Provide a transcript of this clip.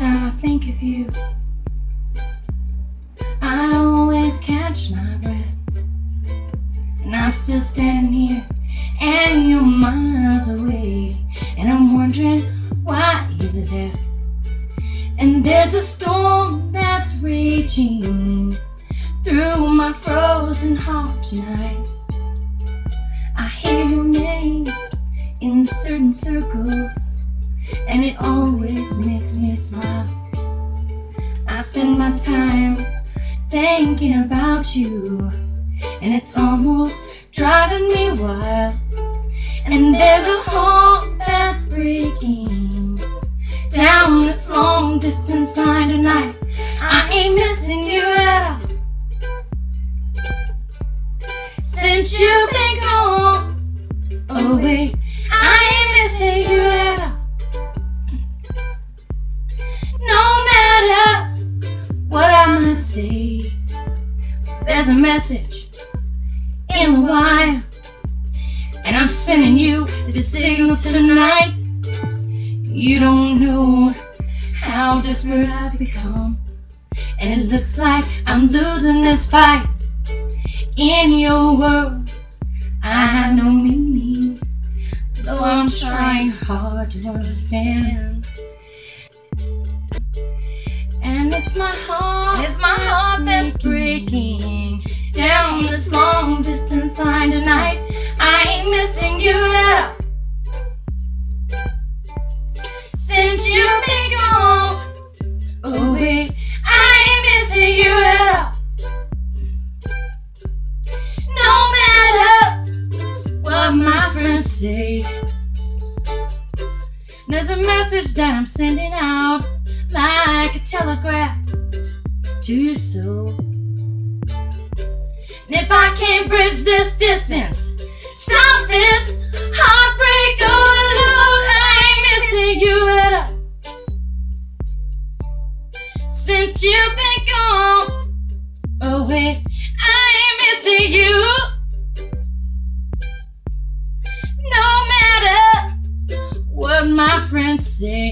time I think of you, I always catch my breath. And I'm still standing here, and you're miles away. And I'm wondering why you're there. And there's a storm that's raging through my frozen heart tonight. I hear your name in certain circles, and it always smile. I spend my time thinking about you, and it's almost driving me wild. And there's a heart that's breaking down this long distance line tonight. I ain't missing you at all. Since you've been gone away, I ain't missing you I there's a message in the wire, and I'm sending you the signal tonight. You don't know how desperate I've become, and it looks like I'm losing this fight. In your world, I have no meaning, though I'm trying hard to understand. It's my heart, it's my heart that's breaking down this long distance line tonight. I ain't missing you at all. Since you've been gone away, I ain't missing you at all. No matter what my friends say, there's a message that I'm sending out like a telegraph to your soul. And if I can't bridge this distance, stop this heartbreak, oh Lord, I ain't missing you at all. Since you've been gone oh, away, I ain't missing you. No matter what my friends say,